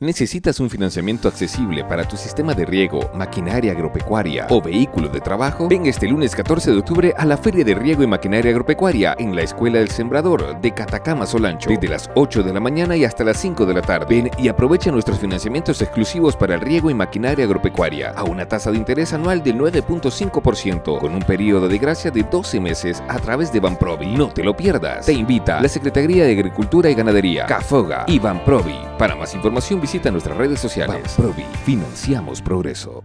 ¿Necesitas un financiamiento accesible para tu sistema de riego, maquinaria agropecuaria o vehículo de trabajo? Ven este lunes 14 de octubre a la Feria de Riego y Maquinaria Agropecuaria en la Escuela del Sembrador de Catacama Solancho, desde las 8 de la mañana y hasta las 5 de la tarde. Ven y aprovecha nuestros financiamientos exclusivos para el riego y maquinaria agropecuaria a una tasa de interés anual del 9.5% con un periodo de gracia de 12 meses a través de Banprovi. No te lo pierdas. Te invita la Secretaría de Agricultura y Ganadería, CAFOGA y Banprovi. Para más información visita nuestras redes sociales. Provi, financiamos progreso.